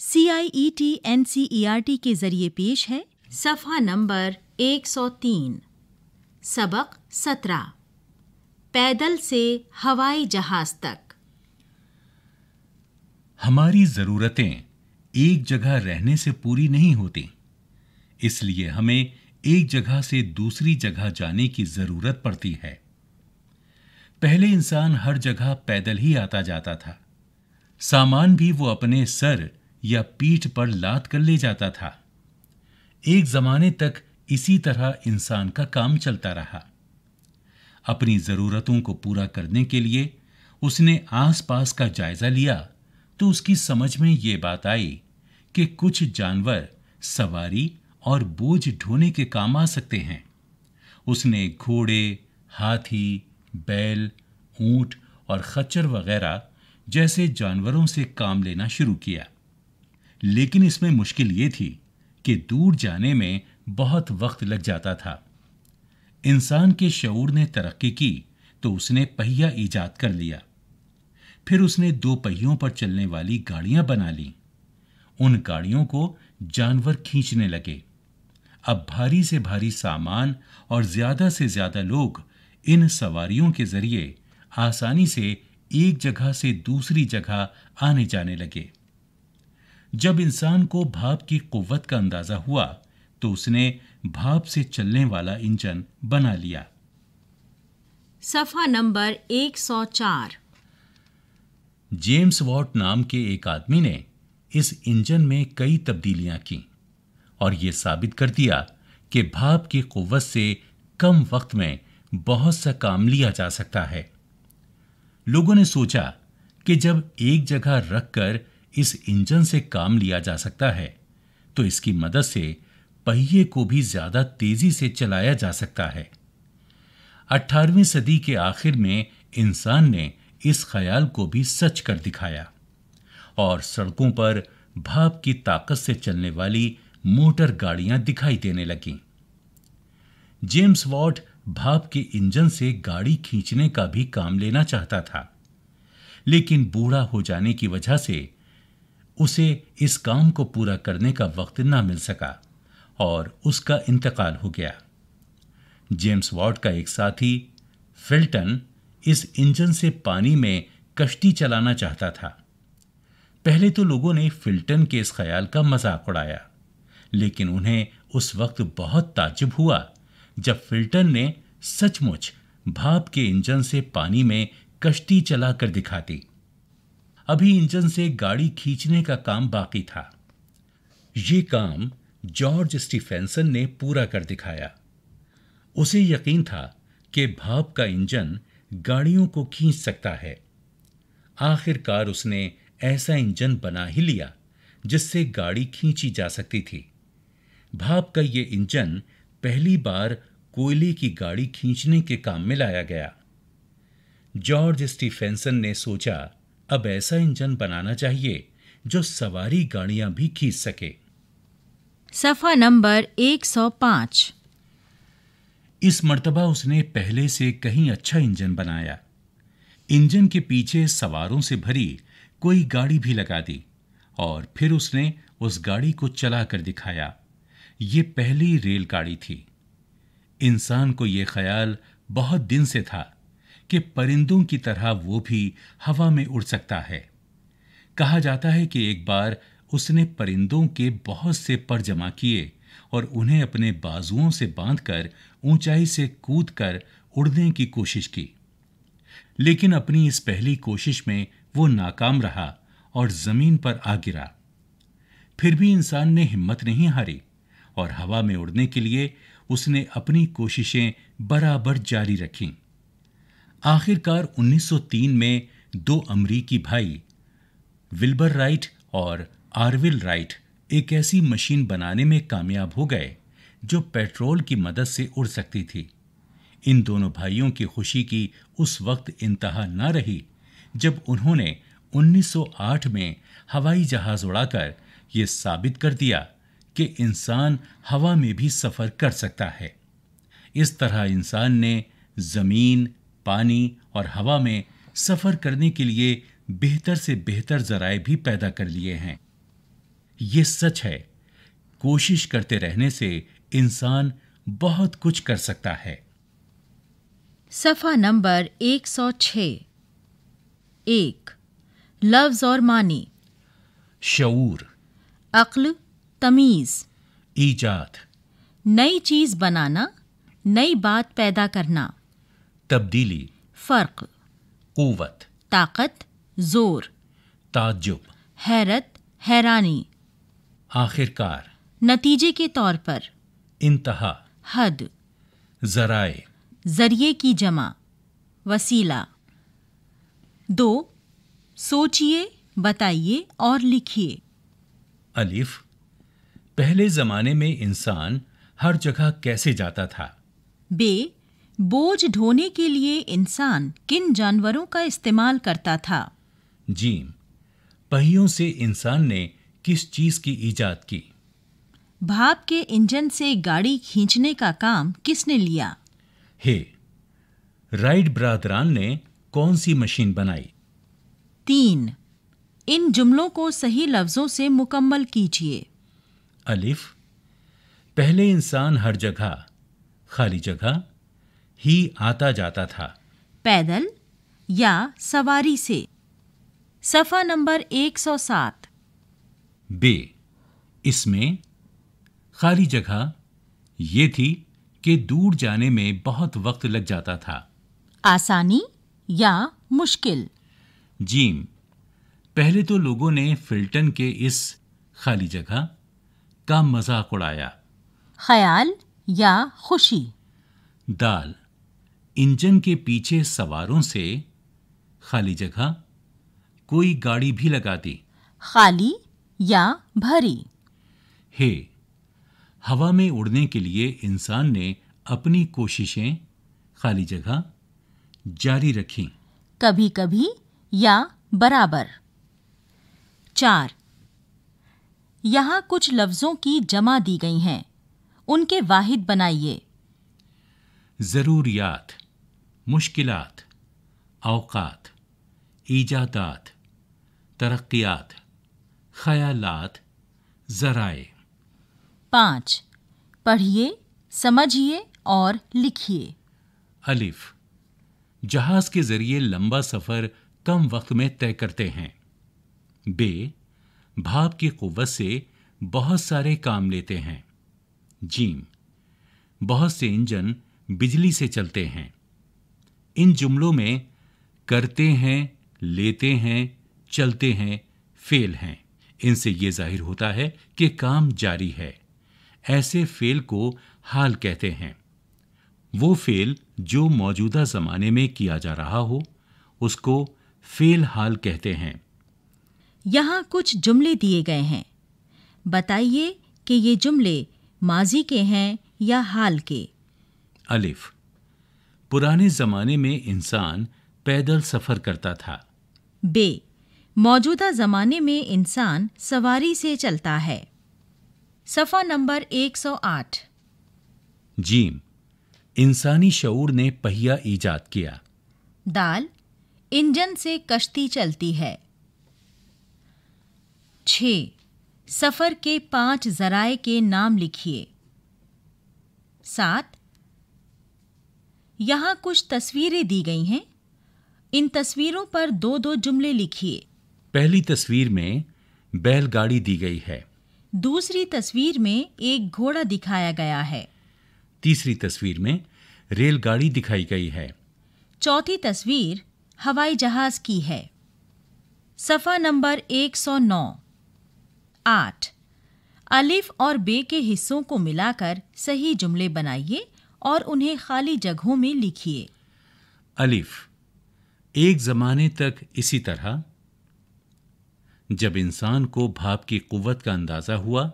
C I E T N C E R T के ज़रिए पेश है। सफ़ा नंबर 103 सबक 17 पैदल से हवाई जहाज़ तक। हमारी जरूरतें एक जगह रहने से पूरी नहीं होती। इसलिए हमें एक जगह से दूसरी जगह जाने की ज़रूरत पड़ती है। पहले इंसान हर जगह पैदल ही आता जाता था। सामान भी वो अपने सर या पीठ पर लाद कर ले जाता था। एक जमाने तक इसी तरह इंसान का काम चलता रहा। अपनी जरूरतों को पूरा करने के लिए उसने आसपास का जायजा लिया तो उसकी समझ में ये बात आई कि कुछ जानवर सवारी और बोझ ढोने के काम आ सकते हैं। उसने घोड़े, हाथी, बैल, ऊँट और खच्चर वगैरह जैसे जानवरों से काम लेना शुरू किया। लेकिन इसमें मुश्किल ये थी कि दूर जाने में बहुत वक्त लग जाता था। इंसान के शऊर ने तरक्की की तो उसने पहिया ईजाद कर लिया। फिर उसने दो पहियों पर चलने वाली गाड़ियाँ बना ली। उन गाड़ियों को जानवर खींचने लगे। अब भारी से भारी सामान और ज़्यादा से ज़्यादा लोग इन सवारियों के ज़रिए आसानी से एक जगह से दूसरी जगह आने जाने लगे। जब इंसान को भाप की कुव्वत का अंदाज़ा हुआ तो उसने भाप से चलने वाला इंजन बना लिया। सफ़ा नंबर 104 जेम्स वॉट नाम के एक आदमी ने इस इंजन में कई तब्दीलियाँ की और यह साबित कर दिया कि भाप की कुव्वत से कम वक्त में बहुत सा काम लिया जा सकता है। लोगों ने सोचा कि जब एक जगह रखकर इस इंजन से काम लिया जा सकता है तो इसकी मदद से पहिए को भी ज़्यादा तेज़ी से चलाया जा सकता है 18वीं सदी के आखिर में इंसान ने इस ख्याल को भी सच कर दिखाया और सड़कों पर भाप की ताकत से चलने वाली मोटर गाड़ियाँ दिखाई देने लगीं। जेम्स वॉट भाप के इंजन से गाड़ी खींचने का भी काम लेना चाहता था, लेकिन बूढ़ा हो जाने की वजह से उसे इस काम को पूरा करने का वक्त ना मिल सका और उसका इंतकाल हो गया। जेम्स वॉट का एक साथी, फिल्टन, इस इंजन से पानी में कश्ती चलाना चाहता था। पहले तो लोगों ने फिल्टन के इस ख्याल का मज़ाक उड़ाया, लेकिन उन्हें उस वक्त बहुत ताजुब हुआ जब फिल्टन ने सचमुच भाप के इंजन से पानी में कश्ती चलाकर दिखा दी। अभी इंजन से गाड़ी खींचने का काम बाकी था। ये काम जॉर्ज स्टीफेंसन ने पूरा कर दिखाया। उसे यकीन था कि भाप का इंजन गाड़ियों को खींच सकता है। आखिरकार उसने ऐसा इंजन बना ही लिया, जिससे गाड़ी खींची जा सकती थी। भाप का ये इंजन पहली बार कोयले की गाड़ी खींचने के काम में लाया गया। जॉर्ज स्टीफेंसन ने सोचा अब ऐसा इंजन बनाना चाहिए जो सवारी गाड़ियाँ भी खींच सके। सफ़ा नंबर 105 इस मर्तबा उसने पहले से कहीं अच्छा इंजन बनाया। इंजन के पीछे सवारों से भरी कोई गाड़ी भी लगा दी और फिर उसने उस गाड़ी को चला कर दिखाया। ये पहली रेलगाड़ी थी। इंसान को यह ख्याल बहुत दिन से था। कि परिंदों की तरह वो भी हवा में उड़ सकता है। कहा जाता है कि एक बार उसने परिंदों के बहुत से पर जमा किए और उन्हें अपने बाजुओं से बांधकर ऊंचाई से कूदकर उड़ने की कोशिश की। लेकिन अपनी इस पहली कोशिश में वो नाकाम रहा और ज़मीन पर आ गिरा। फिर भी इंसान ने हिम्मत नहीं हारी और हवा में उड़ने के लिए उसने अपनी कोशिशें बराबर जारी रखीं। आखिरकार 1903 में दो अमरीकी भाई, विल्बर राइट और आरविल राइट, एक ऐसी मशीन बनाने में कामयाब हो गए, जो पेट्रोल की मदद से उड़ सकती थी। इन दोनों भाइयों की खुशी की उस वक्त इंतहा न रही, जब उन्होंने 1908 में हवाई जहाज़ उड़ाकर ये साबित कर दिया कि इंसान हवा में भी सफ़र कर सकता है। इस तरह इंसान ने ज़मीन पानी और हवा में सफ़र करने के लिए बेहतर से बेहतर जराए भी पैदा कर लिए हैं। ये सच है कोशिश करते रहने से इंसान बहुत कुछ कर सकता है। सफ़ा नंबर 106 एक लफ्ज़ और मानी। शऊर। अक्ल तमीज़। ईजाद। नई चीज़ बनाना नई बात पैदा करना। तब्दीली फ़र्क कुवत ताकत ज़ोर ताज्जुब हैरत हैरानी आखिरकार नतीजे के तौर पर इंतहा हद जराए ज़रिए की जमा वसीला दो सोचिए बताइए और लिखिए अलिफ पहले जमाने में इंसान हर जगह कैसे जाता था बे बोझ ढोने के लिए इंसान किन जानवरों का इस्तेमाल करता था? जी पहियों से इंसान ने किस चीज़ की इजाद की? भाप के इंजन से गाड़ी खींचने का काम किसने लिया? हे राइट ब्रादरान ने कौन सी मशीन बनाई? तीन इन जुमलों को सही लफ्जों से मुकम्मल कीजिए। अलिफ पहले इंसान हर जगह खाली जगह ही आता जाता था। पैदल या सवारी से। सफ़ा नंबर 107 बे इसमें खाली जगह ये थी कि दूर जाने में बहुत वक्त लग जाता था। आसानी या मुश्किल। जीम पहले तो लोगों ने फिल्टन के इस खाली जगह का मज़ाक उड़ाया। ख्याल या खुशी। दाल इंजन के पीछे सवारों से खाली जगह कोई गाड़ी भी लगा दी। खाली या भरी? हे हवा में उड़ने के लिए इंसान ने अपनी कोशिशें खाली जगह जारी रखी। कभी कभी या बराबर? चार यहाँ कुछ लफ्जों की जमा दी गई हैं। उनके वाहिद बनाइए। ज़रूरियात। मुश्किलात औकात ईजादात तरक्यात ख्यालात ज़राए पाँच पढ़िए समझिए और लिखिए अलिफ जहाज़ के ज़रिए लंबा सफ़र कम वक्त में तय करते हैं बे भाप की कुव्वत से बहुत सारे काम लेते हैं जीम बहुत से इंजन बिजली से चलते हैं इन जुमलों में करते हैं लेते हैं चलते हैं फेल हैं। इनसे ये ज़ाहिर होता है कि काम जारी है। ऐसे फेल को हाल कहते हैं। वो फेल जो मौजूदा ज़माने में किया जा रहा हो उसको फेल हाल कहते हैं। यहाँ कुछ जुमले दिए गए हैं। बताइए कि ये जुमले माजी के हैं या हाल के? अलिफ पुराने ज़माने में इंसान पैदल सफ़र करता था। बे मौजूदा जमाने में इंसान सवारी से चलता है। सफ़ा नंबर 108 जीम इंसानी शऊर ने पहिया ईजाद किया। दाल इंजन से कश्ती चलती है। छ सफ़र के पाँच जराए के नाम लिखिए। सात यहाँ कुछ तस्वीरें दी गई हैं। इन तस्वीरों पर दो दो जुमले लिखिए। पहली तस्वीर में बैलगाड़ी दी गई है। दूसरी तस्वीर में एक घोड़ा दिखाया गया है। तीसरी तस्वीर में रेलगाड़ी दिखाई गई है। चौथी तस्वीर हवाई जहाज़ की है। सफ़ा नंबर 109 आठ। अलिफ और बे के हिस्सों को मिलाकर सही जुमले बनाइए। और उन्हें खाली जगहों में लिखिए। अलिफ एक जमाने तक इसी तरह जब इंसान को भाप की कुवत का अंदाज़ा हुआ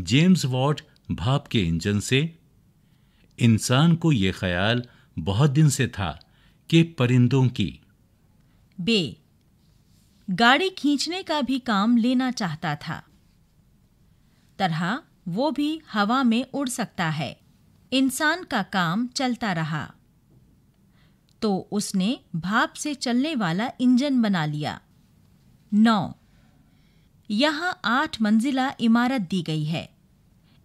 जेम्स वॉट भाप के इंजन से इंसान को यह ख्याल बहुत दिन से था कि परिंदों की। बे गाड़ी खींचने का भी काम लेना चाहता था। तरह वो भी हवा में उड़ सकता है। इंसान का काम चलता रहा। तो उसने भाप से चलने वाला इंजन बना लिया। नौ। यहाँ आठ मंजिला इमारत दी गई है।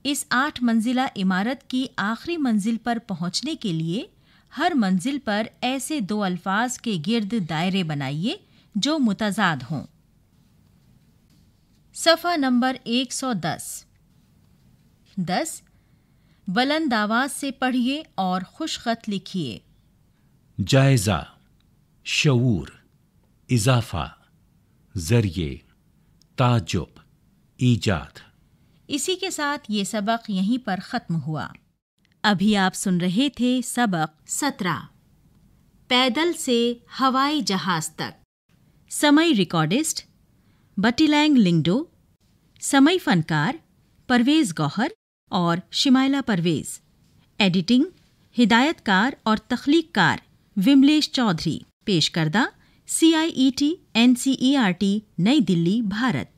इस आठ मंजिला इमारत की आखिरी मंजिल पर पहुँचने के लिए हर मंजिल पर ऐसे दो अल्फाज के गिर्द दायरे बनाइए जो मुतजाद हों। सफ़ा नंबर 110 दस। बुलंद आवाज़ से पढ़िए और खुशखत लिखिए। जायजा शऊर इजाफा ज़रिए ताजुब ईजाद। इसी के साथ ये सबक यहीं पर ख़त्म हुआ। अभी आप सुन रहे थे सबक सत्रह। पैदल से हवाई जहाज़ तक। समय रिकॉर्डिस्ट बटीलैंग लिंगडो। समय फनकार परवेज गौहर। और शिमाइला परवेज। एडिटिंग, हिदायतकार और तख्लीककार विमलेश चौधरी। पेश करदा C I E T N C E R T New Delhi, Bharat.